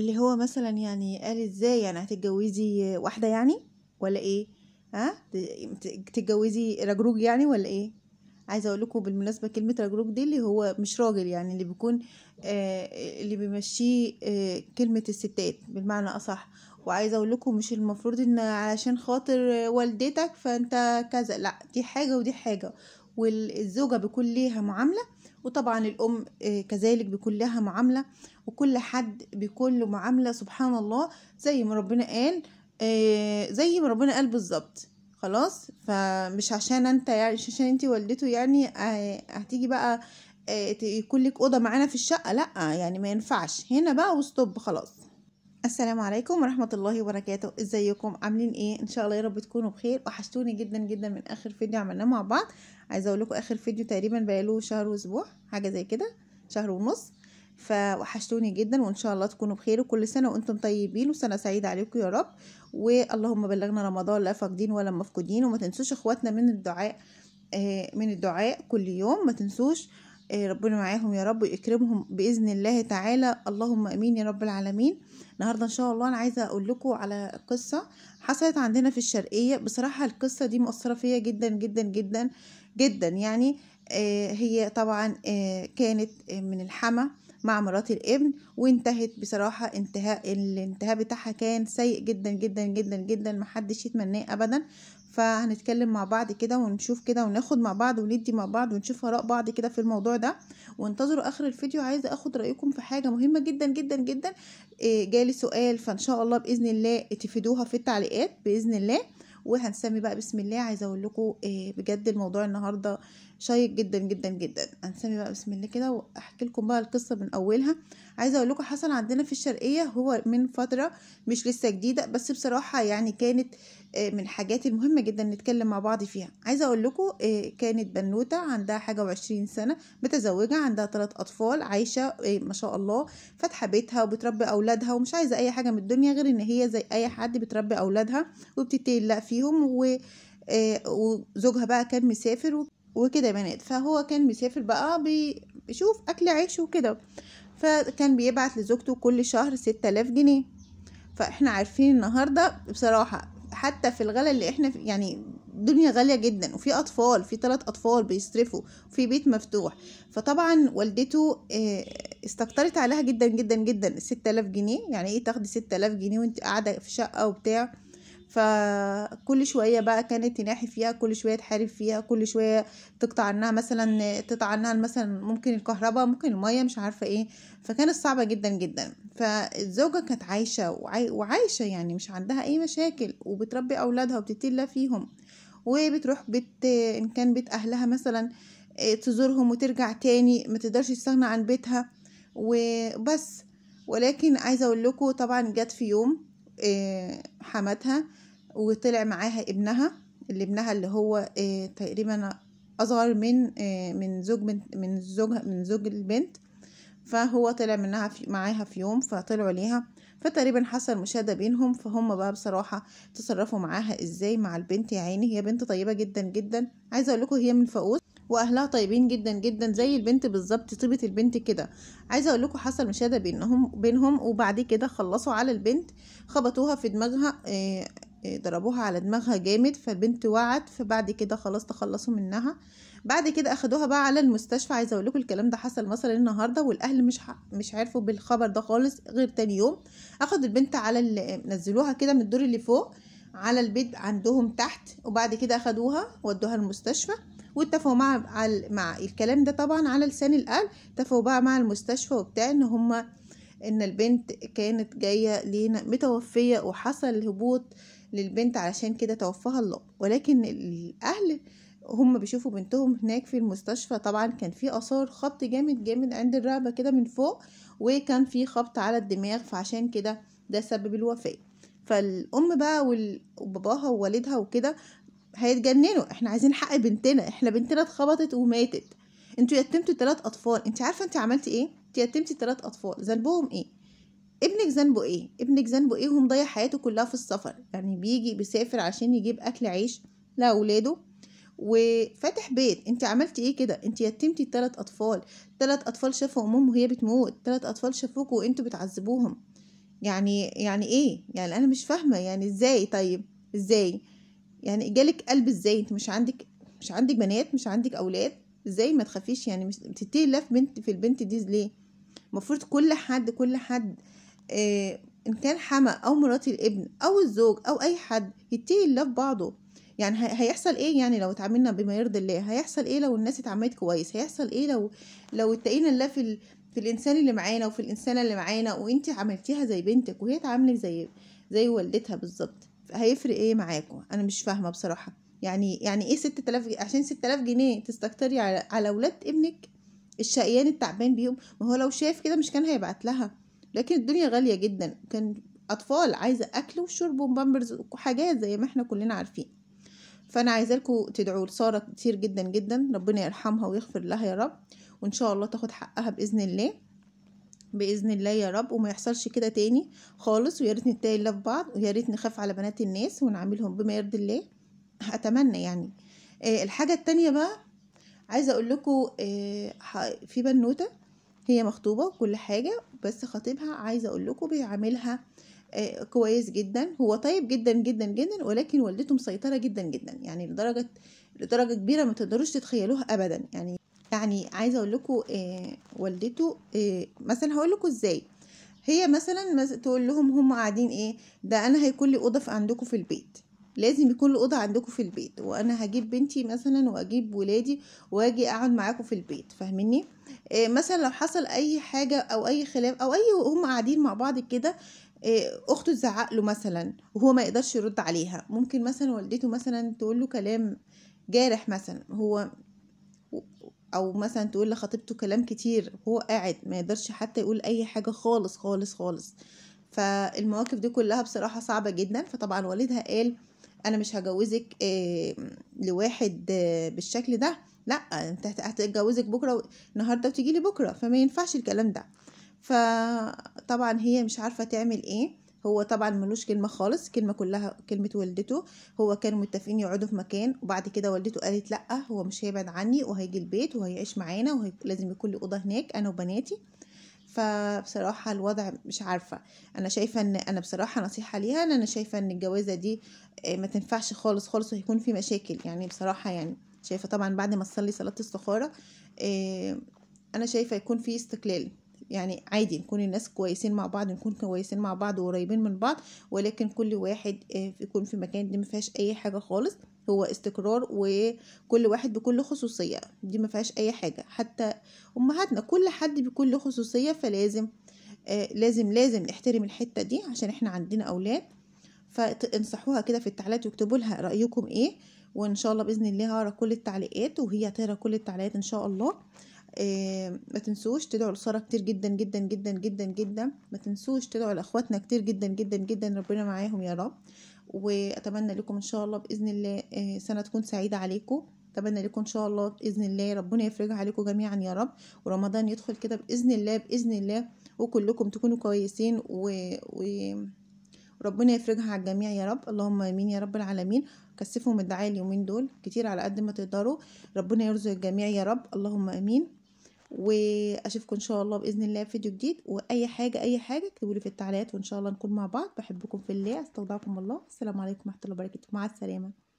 اللي هو مثلا يعني قال إزاي يعني هتتجوزي واحدة يعني ولا إيه؟ ها؟ تتجوزي رجروج يعني ولا إيه؟ عايزة أقول لكم بالمناسبة كلمة رجروج دي اللي هو مش راجل يعني اللي بيكون آه اللي بيمشيه آه كلمة الستات بالمعنى أصح. وعايزة أقول لكم مش المفروض إن علشان خاطر والدتك فأنت كذا لأ دي حاجة ودي حاجة. والزوجة بيكون ليها معاملة وطبعا الأم آه كذلك بيكون لها معاملة وكل حد بيكون له معاملة سبحان الله زي ما ربنا قال آه زي ما ربنا قال بالظبط خلاص؟ فمش عشان أنت يعني مش عشان أنت والدته يعني آه، هتيجي بقى يكون لك أوضة معانا في الشقة لأ يعني ما ينفعش. هنا بقى وستوب خلاص. السلام عليكم ورحمة الله وبركاته. إزيكم؟ عاملين إيه؟ إن شاء الله يا رب تكونوا بخير. وحشتوني جدا جدا من آخر فيديو عملناه مع بعض. عايزة أقول لكم آخر فيديو تقريبا بقاله شهر وأسبوع حاجة زي كده شهر ونص. فوحشتوني جدا وإن شاء الله تكونوا بخير. وكل سنة وأنتم طيبين وسنة سعيدة عليكم يا رب. واللهم بلغنا رمضان لا فاقدين ولا مفقودين. وما تنسوش إخواتنا من الدعاء آه، من الدعاء كل يوم. ما تنسوش ربنا معاهم يا رب ويكرمهم بإذن الله تعالى. اللهم آمين يا رب العالمين. النهارده إن شاء الله أنا عايزة أقول لكم على قصة حصلت عندنا في الشرقية. بصراحة القصة دي مؤثرة فيا جدا جدا جدا جدا. يعني آه، هي طبعا آه، كانت آه، من الحما مع مرات الابن وانتهت بصراحة. انتهاء الانتهاء بتاعها كان سيء جدا جدا جدا جدا. محدش يتمناه ابدا. فهنتكلم مع بعض كده ونشوف كده وناخد مع بعض وندي مع بعض ونشوف آراء بعض كده في الموضوع ده. وانتظروا آخر الفيديو عايزة آخد رأيكم في حاجة مهمة جدا جدا جدا. إيه، جالي سؤال فإن شاء الله بإذن الله تفيدوها في التعليقات بإذن الله. وهنسمي بقى بسم الله. عايزة أقول لكم إيه، بجد الموضوع النهارده شيق جدا جدا جدا. هنسمي بقى بسم الله كده وأحكي لكم بقى القصة من أولها. عايزة أقول لكم حصل عندنا في الشرقية هو من فترة مش لسه جديدة بس بصراحة يعني كانت آه، من الحاجات المهمة جدا نتكلم مع بعض فيها. عايزة أقول لكم آه، كانت بنوتة عندها حاجة وعشرين سنة متزوجة عندها ثلاث أطفال عايشة آه، ما شاء الله فاتحة بيتها وبتربي أولادها ومش عايزة أي حاجة من الدنيا غير إن هي زي أي حد بتربي أولادها وبتتقي فيهم و وزوجها بقى كان مسافر وكده يا بنات. فهو كان مسافر بقى بي- بيشوف أكل عيشه وكده. فكان بيبعت لزوجته كل شهر ستة آلاف جنيه. فإحنا عارفين النهارده بصراحة حتى في الغلا اللي إحنا يعني الدنيا غالية جدا وفي أطفال في ثلاث أطفال بيصرفوا في بيت مفتوح. فطبعا والدته آه، استكترت عليها جدا جدا جدا 6000 جنيه. يعني إيه تاخدي 6000 جنيه وانت قاعدة في شقة وبتاع؟ فكل شوية بقى كانت تناحي فيها كل شوية تحارب فيها كل شوية تقطع عنها مثلا تقطع عنها مثلا ممكن الكهرباء ممكن المية مش عارفة إيه. فكانت صعبة جدا جدا. فالزوجة كانت عايشة وعاي... وعايشة يعني مش عندها أي مشاكل وبتربي أولادها وبتتلى فيهم. وبتروح بيت إن كان بيت أهلها مثلا إيه، تزورهم وترجع تاني ما تقدرش تستغنى عن بيتها. وبس. ولكن عايزة أقول لكم طبعا جت في يوم حماتها وطلع معاها ابنها اللي ابنها اللي هو إيه، تقريبا أصغر من إيه، من زوج بنت من زوجها من زوج البنت. فهو طلع منها في معاها في يوم فطلعوا ليها. فتقريبا حصل مشاهدة بينهم. فهم بقى بصراحة تصرفوا معاها إزاي مع البنت؟ يا عيني هي بنت طيبة جدا جدا. عايزة أقول لكم هي من فاقوس وأهلها طيبين جدا جدا زي البنت بالظبط طيبة البنت كده. عايزة أقول لكم حصل مشاهدة بينهم بينهم وبعد كده خلصوا على البنت خبطوها في دماغها آه، آه، ضربوها على دماغها جامد فالبنت وقعت فبعد كده خلاص تخلصوا منها. بعد كده أخدوها بقى على المستشفى. عايزة أقول لكم الكلام ده حصل مثلا النهارده والأهل مش ح... مش عارفوا بالخبر ده خالص غير تاني يوم. أخدوا البنت على ال... نزلوها كده من الدور اللي فوق على البيت عندهم تحت وبعد كده أخدوها ودوها المستشفى. واتفقوا مع. مع الكلام ده طبعا على لسان الأهل. اتفقوا بقى مع المستشفى وبتاع إن هما إن البنت كانت جاية لينا متوفية وحصل هبوط للبنت علشان كده توفاها الله. ولكن الأهل هم بيشوفوا بنتهم هناك في المستشفى. طبعا كان في آثار خبط جامد جامد عند الرقبة كده من فوق وكان في خبط على الدماغ فعشان كده ده سبب الوفاة. فالأم بقى وباباها ووالدها وكده هيتجننوا. إحنا عايزين حق بنتنا. إحنا بنتنا اتخبطت وماتت. أنتوا يتمتوا ثلاث أطفال. انت عارفة انت عملتي إيه؟ انت يتمتي ثلاث أطفال. ذنبهم إيه؟ ابنك ذنبه إيه؟ ابنك ذنبه إيه ومضيع حياته كلها في السفر؟ يعني بيجي بيسافر عشان يجيب أكل عيش لأولاده وفاتح بيت. انت عملتي إيه كده؟ انت يتمتي ثلاث أطفال. ثلاث أطفال شافوا امهم وهي بتموت. ثلاث أطفال شافوكوا وانتوا بتعذبوهم. يعني يعني إيه؟ يعني أنا مش فاهمة. يعني إزاي؟ طيب إزاي؟ يعني جالك قلب إزاي؟ انت مش عندك مش عندك بنات مش عندك أولاد إزاي ما تخافيش؟ يعني مش في بنت في البنت دي ليه؟ المفروض كل حد كل حد آه إن كان حما أو مرات الابن أو الزوج أو أي حد الله في بعضه. يعني هيحصل إيه يعني لو اتعاملنا بما يرضي الله؟ هيحصل إيه لو الناس اتعاملت كويس؟ هيحصل إيه لو لو اتقينا الله في ال... في الإنسان اللي معانا وفي الإنسانة اللي معانا وانت عملتيها زي بنتك وهي اتعاملت زي زي والدتها بالظبط؟ هيفرق إيه معاكم؟ أنا مش فاهمة بصراحة. يعني يعني إيه ستة آلاف جنيه؟ عشان ستة آلاف جنيه تستكتري على على أولاد ابنك الشقيان التعبان بيهم؟ ما هو لو شاف كده مش كان هيبعت لها. لكن الدنيا غالية جدا. كان أطفال عايزة أكل وشرب وبامبرز وحاجات زي ما إحنا كلنا عارفين. فأنا عايزاكم تدعوا لساره كتير جدا جدا. ربنا يرحمها ويغفر لها يا رب. وإن شاء الله تاخد حقها بإذن الله. بإذن الله يا رب وما يحصلش كده تاني خالص. ويا ريت نتقي الله في بعض ويا ريت نخاف على بنات الناس ونعاملهم بما يرضي الله. أتمنى يعني. آه الحاجة التانية بقى عايزه أقول لكم آه في بنوتة هي مخطوبة وكل حاجة بس خطيبها عايزه أقول لكم بيعاملها آه كويس جدا. هو طيب جدا جدا جدا ولكن والدته مسيطرة جدا جدا. يعني لدرجة لدرجة كبيرة ما تقدروش تتخيلوها ابدا. يعني يعني عايزة أقول لكم آه والدته آه مثلا هقول لكم إزاي. هي مثلا تقول لهم هم قاعدين إيه؟ ده أنا هيكون لي أوضة عندكم في البيت. لازم يكون له أوضة عندكم في البيت. وأنا هجيب بنتي مثلا وأجيب ولادي وأجي أقعد معاكم في البيت. فاهميني؟ إيه مثلا لو حصل أي حاجة أو أي خلاف أو أي هم قاعدين مع بعض كده إيه أخته تزعق له مثلا وهو ما يقدرش يرد عليها. ممكن مثلا والدته مثلا تقول له كلام جارح مثلا هو أو مثلا تقول لخطيبته كلام كتير هو قاعد ما يقدرش حتى يقول أي حاجة خالص خالص خالص. فالمواقف دي كلها بصراحة صعبة جدا. فطبعا والدها قال أنا مش هجوزك لواحد آه بالشكل ده. لأ أنت هتتجوزك بكرة النهارده وتيجي لي بكرة فما ينفعش الكلام ده. فطبعا هي مش عارفة تعمل إيه. هو طبعا ملوش كلمة خالص كلمة كلها كلمة والدته. هو كانوا متفقين يقعدوا في مكان وبعد كده والدته قالت لأ هو مش هيبعد عني وهيجي البيت وهيعيش معانا ولازم يكون لي أوضة هناك أنا وبناتي. فبصراحة الوضع مش عارفة. أنا شايفة أن أنا بصراحة نصيحة ليها أن أنا شايفة أن الجوازة دي ما تنفعش خالص خالص وهيكون في مشاكل. يعني بصراحة يعني شايفة طبعا بعد ما تصلي صلاة استخارة أنا شايفة يكون في استقلال. يعني عادي نكون الناس كويسين مع بعض نكون كويسين مع بعض وقريبين من بعض ولكن كل واحد يكون في مكان دي ما فيهاش أي حاجة خالص. هو استقرار وكل واحد بكل خصوصية دي ما فيهاش أي حاجة. حتى أمهاتنا كل حد له خصوصية فلازم آه لازم لازم نحترم الحتة دي عشان إحنا عندنا أولاد. فانصحوها كده في التعليقات واكتبوا لها رأيكم إيه وإن شاء الله بإذن الله هقرأ كل التعليقات وهي هتقرأ كل التعليقات إن شاء الله. آه ما تنسوش تدعوا لساره كتير جدا جدا جدا جدا جدا. ما تنسوش تدعوا لأخواتنا كتير جدا جدا جدا. ربنا معاهم يا رب. وأتمنى لكم إن شاء الله بإذن الله آه سنة تكون سعيدة عليكم. أتمنى لكم إن شاء الله بإذن الله ربنا يفرجها عليكم جميعا يا رب. ورمضان يدخل كده بإذن الله بإذن الله. وكلكم تكونوا كويسين و... و... وربنا يفرجها على الجميع يا رب. اللهم آمين يا رب العالمين. كثفوا الدعاء اليومين دول كتير على قد ما تقدروا. ربنا يرزق الجميع يا رب. اللهم آمين. وأشوفكم إن شاء الله بإذن الله في فيديو جديد. وأي حاجة أي حاجة اكتبوا لي في التعليقات وإن شاء الله نكون مع بعض. بحبكم في الله أستودعكم الله. السلام عليكم ورحمة الله وبركاته. مع السلامة.